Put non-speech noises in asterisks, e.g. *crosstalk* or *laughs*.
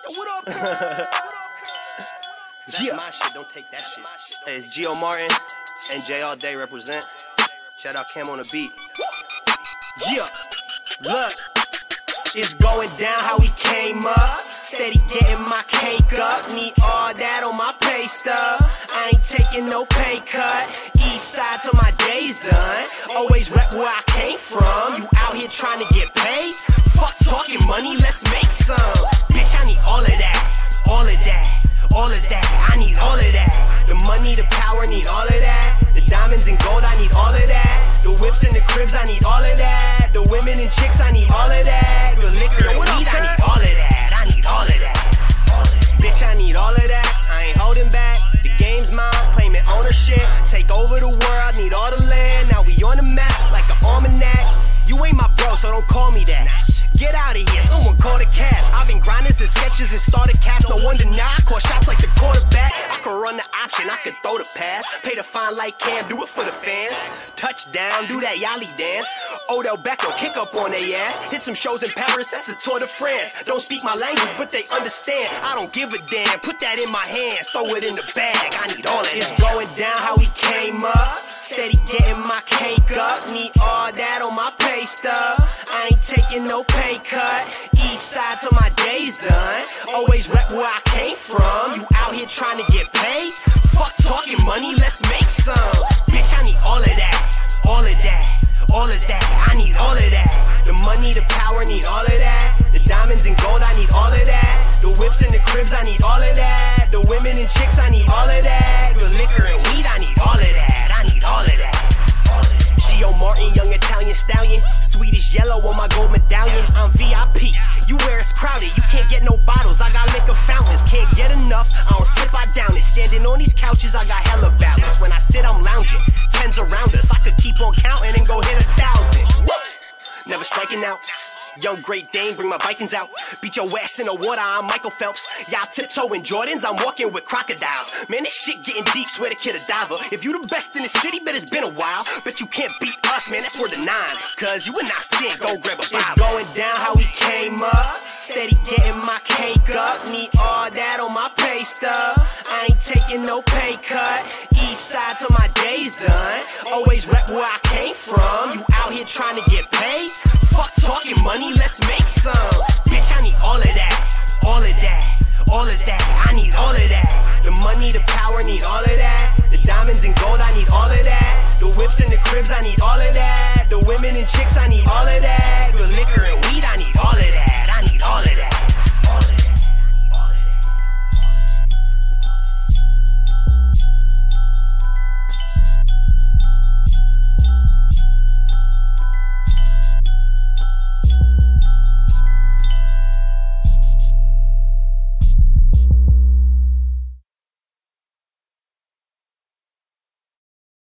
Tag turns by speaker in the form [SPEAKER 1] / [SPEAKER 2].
[SPEAKER 1] *laughs* That's yeah. my shit, don't take that shit. Hey, it's Gio Martin and J All Day represent. Shout out Cam on the beat. Yeah, look. It's going down how we came up. Steady getting my cake up. Need all that on my pay stub. I ain't taking no pay cut. East side till my day's done. Always rep where I came from. You out here trying to get paid? Fuck talking money, let's make The power, need all of that. The diamonds and gold, I need all of that. The whips and the cribs, I need all of that. The women and chicks, I need all of that. The liquor and weed, I need all of that. I need all of that. Bitch, I need all of that. I ain't holding back. The game's mine, claiming ownership. Take over the world, need all the land. Now we on the map like an almanac. You ain't my bro, so don't call me that. Get out of here, someone call the cab. I've been grinding since sketches and started caps. No wonder now I call shots like the quarterback. I the option, I could throw the pass. Pay the fine like Cam, do it for the fans. Touchdown, do that Yali dance. Odell Beckham, kick up on their ass. Hit some shows in Paris, that's a tour de France. Don't speak my language, but they understand. I don't give a damn. Put that in my hands, throw it in the bag. I need all of it. It's going down how we came up. Steady getting my cake up. Need all that on my stub. I ain't taking no pay cut. East side till my day's done. Always rep where I came from. You out here trying to get paid? Fuck talking money, let's make some. Bitch, I need all of that, all of that, all of that. I need all of that. The money, the power, need all of that. The diamonds and gold, I need all of that. The whips and the cribs, I need all of that. The women and chicks, I need all of that. The liquor and weed, I need all of that. I need all of that. Stallion. Swedish yellow on my gold medallion. I'm VIP. You where it's crowded. You can't get no bottles. I got liquor fountains. Can't get enough. I don't sip, I down it. Standing on these couches, I got hella balance. When I sit, I'm lounging. Tens around us. I could keep on counting and go hit a thousand. Never striking out. Young Great Dane, bring my Vikings out. Beat your ass in the water, I'm Michael Phelps. Y'all tiptoeing Jordans, I'm walking with crocodiles. Man, this shit getting deep, swear to kid a diver. If you the best in the city, bet it's been a while. Bet you can't beat us, man, that's word of Cause you would not sin, go grab a Bible. It's going down how we came up. Steady getting my cake up. Need all that on my pay stub. I ain't taking no pay cut. East side till my day's done. Always rep where I came from. You out here trying to get paid? Fuck talking money, let's make some. Bitch, The whips and the cribs, I need all of that. The women and chicks, I need all of that.